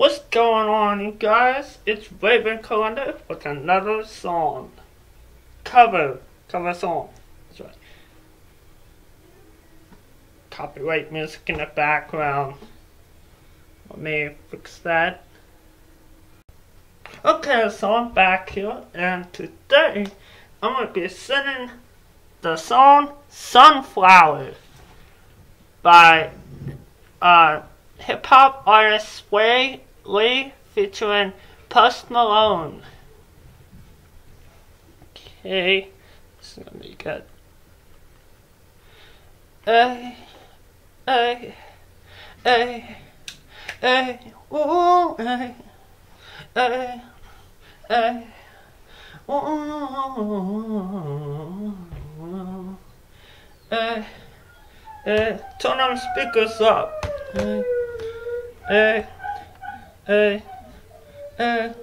What's going on, you guys? It's Raven Kolenda with another song. Cover. Cover song. That's right. Copyright music in the background. Let me fix that. Okay, so I'm back here, and today I'm going to be singing the song Sunflower by uh, hip hop artist Swae Lee featuring Post Malone. Okay, this is gonna be good. Hey, hey, hey, hey, ooh, hey, hey, hey, ooh, hey, hey, turn them speakers up. Hey, hey, hey, hey.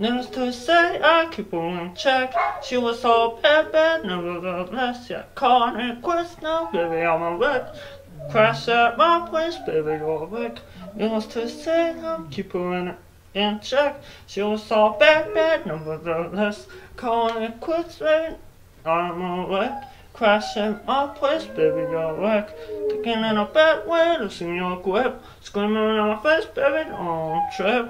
Needless to say, I keep her in check. She was so bad, bad, nevertheless, yeah. It quits now, baby, I'm a wreck. Crash at my place, baby, you're wreck. Needless to say, I keep her in, check. She was so bad, bad, nevertheless, it quits, baby, I'm a wreck. Crash at my place, baby, a wreck. Taking in a bad way, losing your grip. Screaming in my face, baby, don't trip.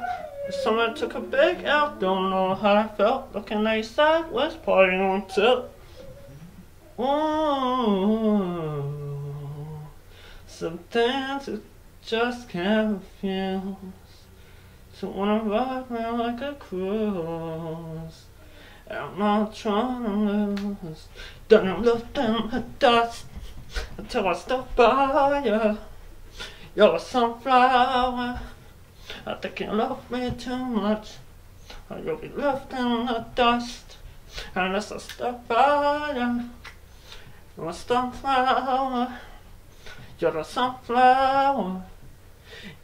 Someone took a big L, don't know how I felt. Looking at you sideways, partying on tip. Ooh, some things you just can't refuse. So wanna ride me like a cruise. I'm not trying to lose. Don't look down the dust until I stop by you. You're a sunflower. I think you love me too much. Or you'll be left in the dust unless I stop by you. You're a sunflower. You're a sunflower.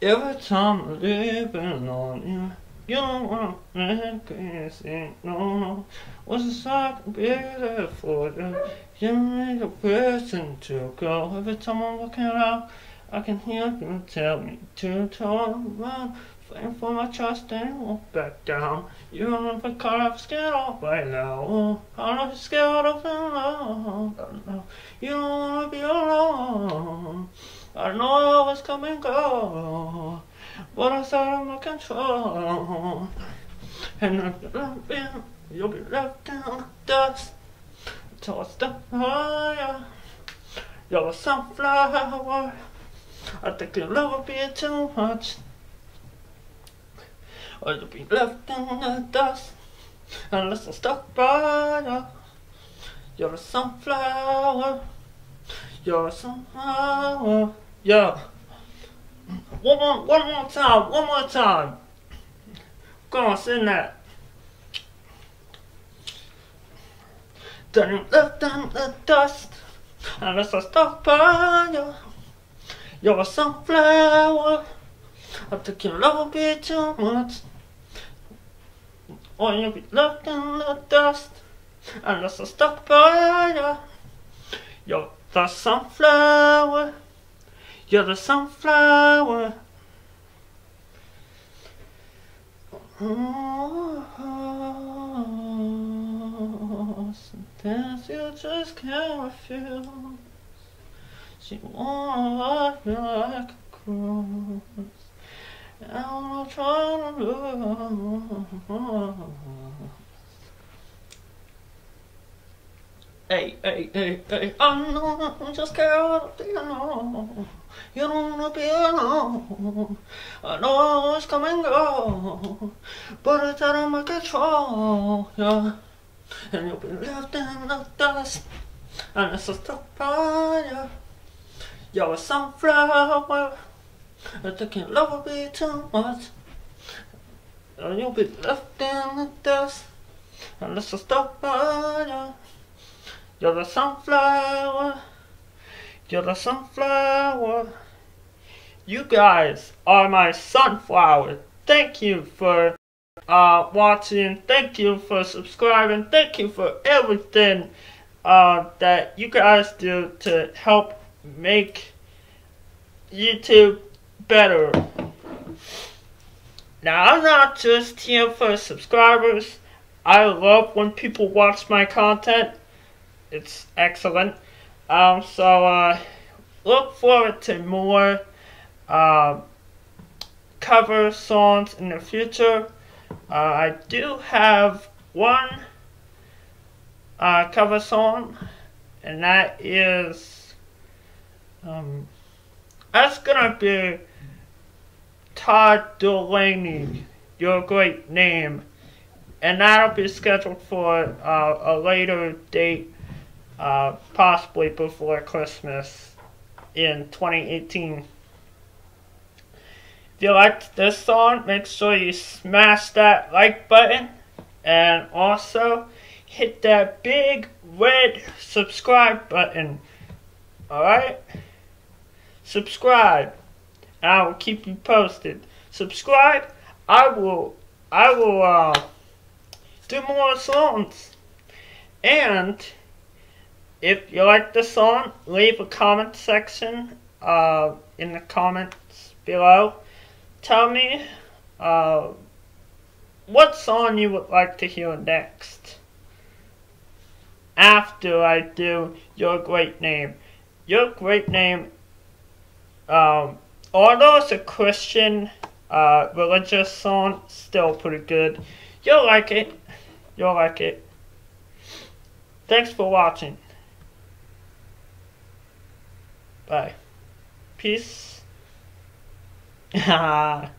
Every time I'm leaving on you. You don't want me crazy, no, no. Was it like to be there for you? Give me a person to go. Every time I'm looking out, I can hear you tell me to turn around. Fighting for my trust and won't back down. You don't know if car off scared off right now. I don't know scared of don't know. You don't wanna be alone. I know I always come and go. But I said I'm in control. And you love me, you'll be left in the dust. I step higher. You're a sunflower. I think your love will be too much. Or you'll be left in the dust. Unless I'm stuck by you. You're a sunflower. You're a sunflower. Yeah. One more, one more time, one more time. Go on, sing that. Then you left in the dust, unless I stop by you. You're a sunflower. I think your love will be too much. Or you'll be left in the dust, and unless I stop by you. You're the sunflower. You're the sunflower. Oh, sometimes you just can't refuse. She wanna ride me like a. And I'm trying to lose. Hey, hey, hey, hey, I know I'm just scared of being alone. You don't wanna be alone. I know I always come and go, but it's out of my control, yeah. And you'll be left in the dust, unless I stop by you. You're a sunflower, I think your love will be too much. And you'll be left in the dust, unless I stop by you. You're a sunflower. You're the sunflower. You guys are my sunflower. Thank you for uh, watching. Thank you for subscribing. Thank you for everything uh, that you guys do to help make YouTube better. Now, I'm not just here for subscribers. I love when people watch my content. It's excellent. Um, so, uh, look forward to more uh, cover songs in the future. Uh, I do have one uh, cover song, and that is um, that's gonna be Todd Dulaney, your great name, and that'll be scheduled for uh, a later date, uh, possibly before Christmas in 2018. If you liked this song, make sure you smash that like button and also hit that big red subscribe button. Alright? Subscribe. And I will keep you posted. Subscribe. I will I will uh do more songs. And if you like the song, leave a comment section uh in the comments below. Tell me uh what song you would like to hear next after I do Your Great Name. Your Great Name, um, although it's a Christian uh, religious song, still pretty good. You'll like it. You'll like it. Thanks for watching. Bye. Peace. Ah.